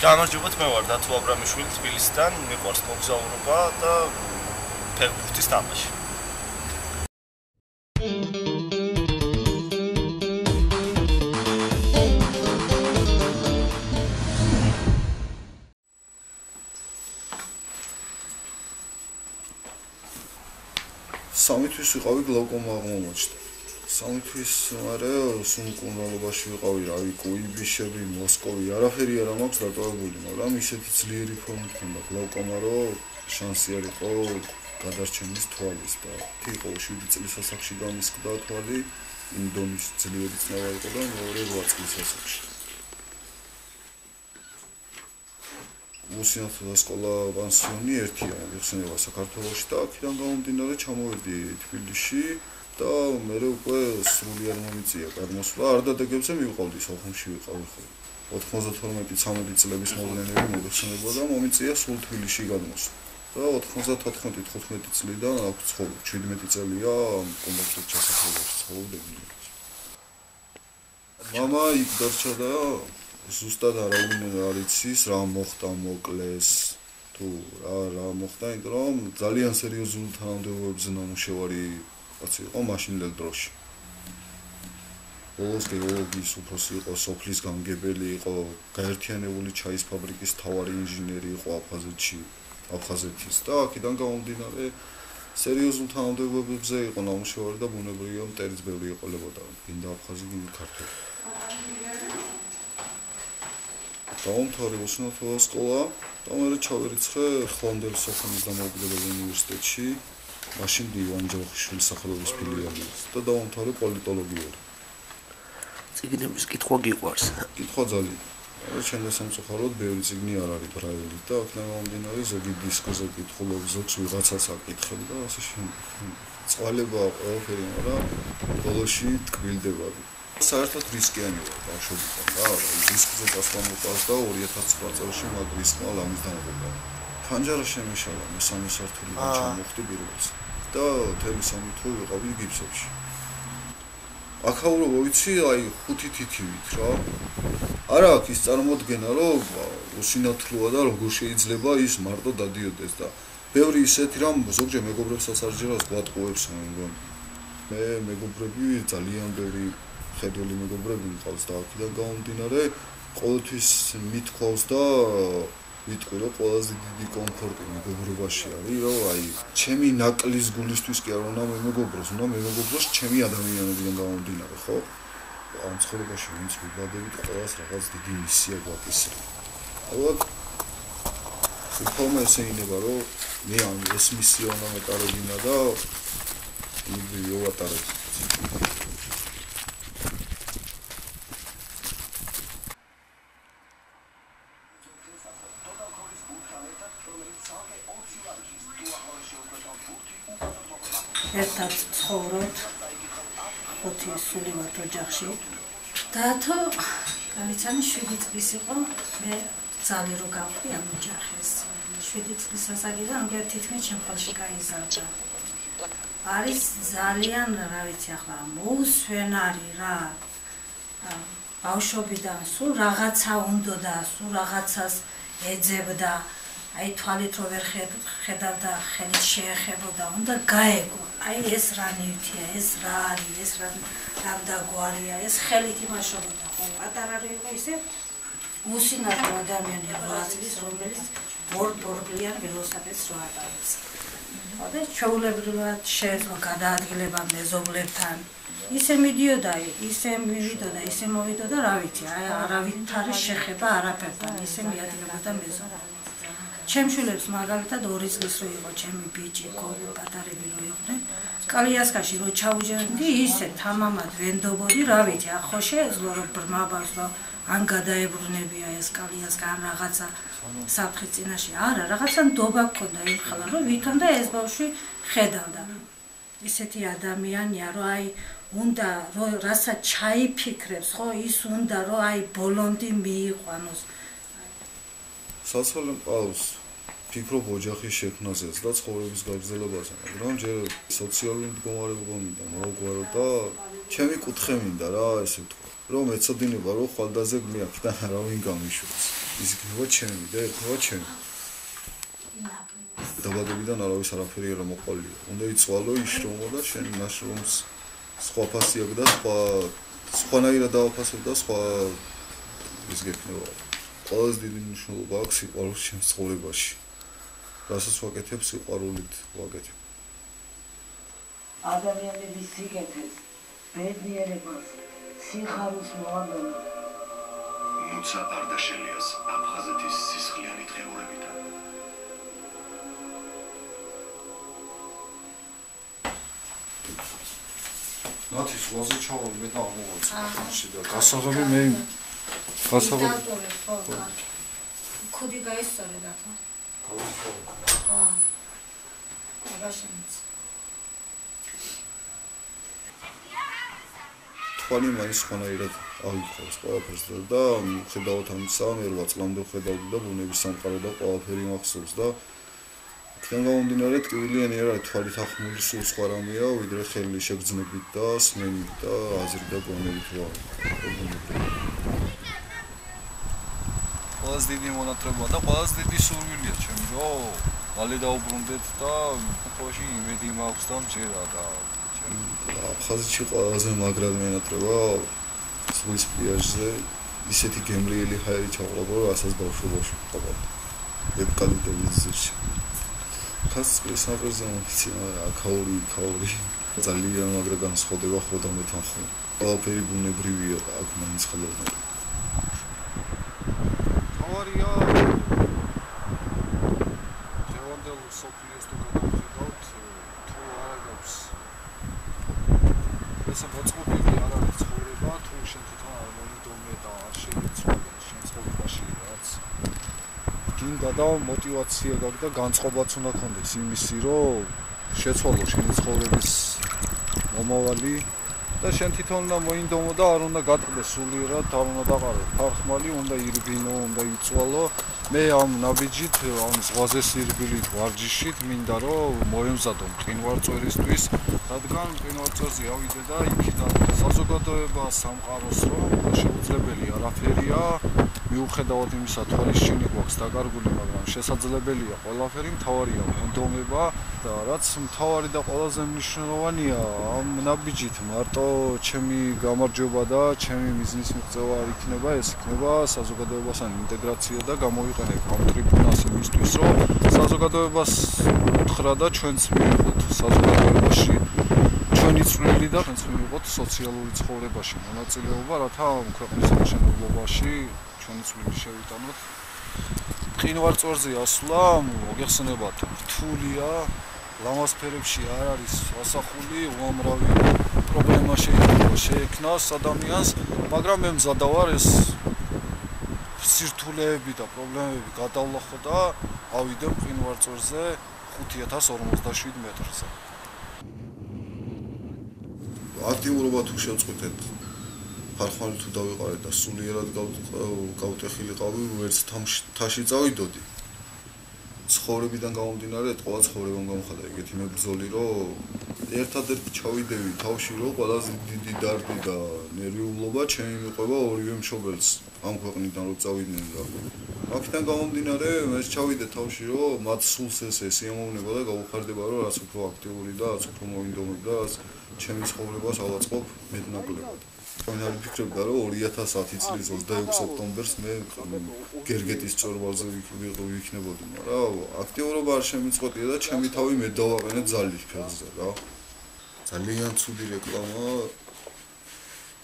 გამარჯობათ, მე ვარ დათო აბრამიშვილი თბილისიდან, მიყვარს მოგზაურობა და ფეხბურთის თამაში. სამი თვის ვიყავი გლავკომა აღმოჩნდა. სამი თვის მარე სუნკუნალობაში ვიყავი, რავი, კუიბიშები, მოსკოვი, არაფერი არ მაქვს დატოვებული, მაგრამ ისეთი ძლიერი ფორმა მქონდა გლავკომა, რომ შანსი არ იყო გადარჩენის თვალის და თიყო 7 წლის ასაკში გამისკდა თვალი, ინდონის ძლიერი წნევა იყო და მეორე 8 წლის ასაკში. მუსიათო სკოლა პანსიონი ერთია მიხსენება საქართველოსში და აქედან გამომდინარე ჩამოვედი თბილისში და მე უკვე სრულიად მომიწია გადმოსვლა არ დადეგებზე მივყავდი სოხუმში ვიყავი ხო 92-13 წლების მოვლენები მოგხსენება და მომიწია სულ თბილისში გადმოსვლა. და 94-15 წლიდან აქ ცხოვრობ 17 წელია კომპლექსში ჩასახლებული ცხოვრობ მამა იქ დარჩა და ზუსტად არავინ არ იცის რა მოხდა მოკლეს. თუ რა რა მოხდა იმიტომ რომ ძალიან სერიოზულ თანამდებობებზე ნამუშევარი კაცი იყო მაშინდელ დროში. ოს გეოლოგის უფროსი იყო სოფლის გამგებელი იყო გაერთიანებული ჩაის ფაბრიკის თავარი ინჟინერი იყო აფხაზეთში აფხაზეთის და აქედან გამომდინარე სერიოზულ თანამდებობებზე იყო ნამუშევარი და ბუნებრივია მტერიც ბევრი იყოლებოდა გინდა აფხაზი გინდა ქართველი დაუმთავრე ოსნათოა სკოლა და მე ჩავერიცხე ხვანდელ სოფონის დამოუკიდებელ უნივერსიტეტში მაშინ დივან ჯოხიშვილის სახელობის ფილიალი და დაუმთავრე პოლიტოლოგია ციგნების კითხვა გიყვარს. კითხვა ძალიან. რა შეიძლება სამწუხაროდ ბევრი ციგნი არ არის ბრაილი და აქ ნამდვილად ზოგი დისკოზე კითხულობ ზოგს ვიღაცას აკითხებ და ასე შემდეგ წვალება ყველაფერი მაგრამ ბოლოში ტკბილდება საერთოდ რისკიანი ვარ ბავშვობიდან რა რისკზე გასვლა მოყავს და 2009 წელს მაგ რისკმა ლამის დამოუკიდებია ფანჯარა შემიშალა მესამე სართულიდან ჩამოხდი პირველს და თემი სამი თვე ვიყავი გიფსებში ახაურო ვიცი აი ხუთი თითივით რა არა აქ ის წარმოდგენა რომ უსინათლოა და როგორ შეიძლება ის მარტო დადიოდეს და ბევრი ისეთი რამ ზოგჯერ მეგობრებსაც არ ჯერას გვატყუებს მე მგონი მე მეგობრები ძალიან ბევრი ხედული მეგობრები მყავს და აქედან გამომდინარე ყოველთვის მithქვავს და ვიტყვი რომ ყველაზე დიდი კომფორტი მეგობრობაში არის რომ აი ჩემი ნაკლის გულისთვის კი არ უნდა მეგობროს უნდა მეგობროს ჩემი ადამიანებიდან გამომდინარე ხო? ამ ცხოვრებაში ვინც ვიბადებით ყოველას რაღაც დიდი მისია გვაკისრა ალბათ უფრო შეიძლება რომ მე ამ ეს მისია უნდა მეტარებინა და იმი ვიოვატარებ ერთად ცხოვრობ ხუთი სული ვართ ოჯახში დათო გავიცანი 7 წლის იყო მე ძალი რო გავხდი ამ ოჯახის 7 წლის ასაკიდან მე თითქმის ჩემხალში გაიზარდა. არის ძალიან რა ვიცი ახლა მოუსვენარი რა. ბავშვობიდან სულ რაღაცა უნდა და სულ რაღაცას ეძებდა აი თვალით რო ვერ ხედავდა ხელით შეეხებოდა უნდა გაეგო. აი ეს რა ნივთია ეს რა არის ეს რა რამდაგვარია ეს ხელით იმაშობოდა. ხო პატარა იყო ისე უსინათო ადამიანი როაცის რომელიც ორ ბორბლიან ველოსიპედს რო ატარებს. ხო და ჩაულებრივად შეეძლო გადაადგილება მეზობლებთან. ისე მიდიოდა ისე მივიდოდა ისე მოვიდოდა რა ვიცი აი არავითარი შეხება არაფერთან ისე მიადგებოდა მეზობლებს ჩემშვილებს მაგალითად 2 წლის რო იყო ჩემი ბიჭი, გოგო, პატარები რო იყვნენ, კალიასკაში რო ჩაუჯერდი, ისე თამამად ვენდობოდი, რა ვიცი, ახო შეეძლო რომ ბრმაბავს და ან გადაებრუნებია ეს კალიასკა ან რაღაცა საფრთხე წინაშე. არა, რაღაცა ნდობა გქონდა იმ ხალხ რომ ვითომ და ეს ბავშვი ხედავდა. ისეთი ადამიანია, რომ აი უნდა რომ რასაც ჩაიფიქრებს, ხო, ის უნდა რომ აი ბოლონდი მიიყვანოს. სასწავლო მყავს ფიქრობ ოჯახის შექმნაზეც და ცხოვრების გაგრძელებაზე, მაგრამ ჯერ სოციალური მდგომარეობა მინდა მოგვარო და ჩემი კუთხე მინდა რა, ესე ვთქვა. რომ ეცოდინება რომ ხვალდაზე მიაქდა არავინ გამიშვებს. ის იქნება ჩემი და ერთობა ჩემი. დაბადებიდან არავის არაფერი არ მოყოლია. უნდა იცვალო იშრომო და შენ ნაშრომს სხვა ფასი აქვს და სხვა სხვანაირად დააფასებ და სხვა ის გექნება. ყველაზე დიდი მნიშვნელობა აქვს სიყვარულს ჩემს ცხოვრებაში. რასაც ვაკეთებ სიყვარულით ვაკეთებ. ადამიანების სიგეთეს, ბედნიერებას, სიხარულს მოადონა. მუცა არდაშელიას აფხაზეთის სისხლიანი დღეურებიდან. ნათი ზღვაზე ჩავალ მე და ამოვაწყე და გასაღები მე გასაღები ხო კოდი გაისწორე და ხო აა აგაშენიც თვალი მაინც ხანაირად აიქოს ყველაფერს და ხედავთ ამისა მე 8 წლამდე ხედავდი და ბუნების სამყარო და ყველაფერი მახსოვს და თან გამომდინარე ტკივილი არ არის თვალით ახმული სულ სხვა რამეა ვიდრე ხელი შეგრძნებით და სმენით და აზრი და გონებით ვარ ყველაზე დიდი მონატრება და ყველაზე დიდი სურვილია ჩემი რომ მალე დაუბრუნდეთ და ყოველში იმედი მაქვს და მჯერა და აფხაზეთში ყველაზე მაგრად მონატრება ზღვის პლიაჟზე ისეთი გემრიელი ჰაერი ჩაყოლობა რომ ასაც ბავშვობაში ყობა ეგ კალი ტელევიზორში ხასწლის აპრეზე მომცინა აკაური კაური ძალიან მაგრა განსხვავდება ხოდამეთან ხო ყველაფერი ბუნებრივია აქ ხელოვნება ის თუ გადავხედოთ თუ არ აქვს ეს მოწყობილი არ არის ცხოვრება თუ შენ თვითონ არ მომიდომე და არ შეიძლება შენ ცხოვრებაში რაც. გინდა და мотивация გაქვს და განწყობაც უნდა გქონდეს იმისი რომ შეცვალო შენი ცხოვრების მომავალი და შენ თვითონ უნდა მოინდომო და არ უნდა გატყდეს სულიერად, არ უნდა დაყაროს ფარხმალი, უნდა ირბინო, უნდა იწვალო. მე ამ ნაბიჯით, ამ ზღვაზე სირბილით, ვარჯიშით მინდა რომ მოემზადო მყინვარწვერისთვის, რადგან მყინვარწვერზე ავიდე და იქიდან საზოგადოება სამყაროს რომ შეუძლებელი არაფერია. მიუხედავად იმისა, თვალის შინი გვაქვს დაკარგული, მაგრამ შესაძლებელია ყველაფერი, მთავარია მონდომება და რაც მთავარი და ყველაზე მნიშვნელოვანია, ამ ნაბიჯით მარტო ჩემი გამარჯობა და ჩემი მიზნის მიღწევა არ იქნება, ეს იქნება საზოგადოებასთან ინტეგრაცია და გამოიყენება ამ ტრიბუნას იმისთვის, რომ საზოგადოებას უთხრა და ჩვენც მიიღოთ საზოგადოებაში ჩვენი წვლილი და ჩვენც მიიღოთ სოციალური ცხოვრებაში მონაწილეობა, რათა ქვეყნის აღშენებობაში ჩვენი წვლილი შევიტანოთ. ყინვარწვერზე ასვლა მოგეხსენებათ, რთულია, ლამაზფერებში არ არის ასახული, უამრავი პრობლემა შეიძლება შეექნას ადამიანს, მაგრამ მე მზადა ვარ ეს სირთულეები და პრობლემები გადავლახო და ავიდე ყინვარწვერზე 5057 მეტრზე. აქტიურობა თუ შევწყვეტეთ ფარხმალი თუ დავიყარე და სულიერად გავტეხილიყავი ვერც თაში წავიდოდი. ცხოვრებიდან გამომდინარე ყველა ცხოვრებამ გამხადა ეგეთი მებრძოლი რომ ერთადერთ ჩავიდევი თავში რომ ყველაზე დიდი დარდი და ნერვიულობა ჩემი მიყვება ორივე მშობელს ამ ქვეყნიდან რომ წავიდნენ და აქედან გამომდინარე მე ჩავიდე თავში რომ მათ სულს ეს ესიამოვნება და გაუხარდება რომ რაც უფრო აქტიური და რაც უფრო მოინდომებ და რაც ჩემი ცხოვრებას ავაწყობ მეტნაკლებად თქვენ არ ფიქრობდა რომ 2010 წლის 26 ოქტომბერს მე გერგეტის წორვალზე ვიქნებოდი მაგრამ აქტიურობა არ შემიწყვეტია და ჩემი თავი მე დავაყენე ძალის ფეხზე რა. ძალიან ცუდი რეკლამა.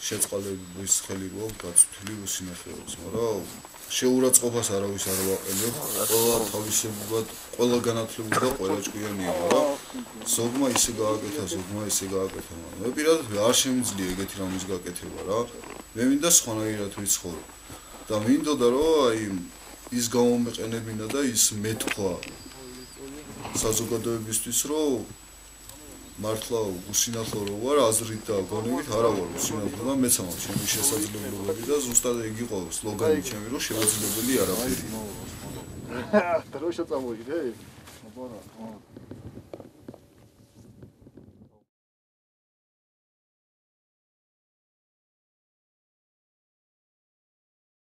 შეწყალების ხელი რო გაწვთილი უსინახეებს მაგრამ შეურაცხყოფას არავის არ ვაყენებ. ყველა თავისებურად, ყველა განათლებული და ყველა ჭკვიანია, მაგრამ ზოგმა ისე გააკეთა, ზოგმა ისე გააკეთა, მაგრამ მე პირადად არ შემიძლია ეგეთი რამის გაკეთება რა. მე მინდა სხვანაირად ვიცხოვრო. და მინდოდა რომ აი ის გამომეყენებინა და ის მეთქვა საზოგადოებისთვის რომ მართლა უსინათლო რო ვარ აზრით და გონებით არა ვარ უსინათლო და მეც ამბობ ჩემი შესაძლებლობები და ზუსტად ეგ იყო სლოგანი ჩემი რომ შეუძლებელი არაფერი დროშა წამოიღე? აბარა, ხო.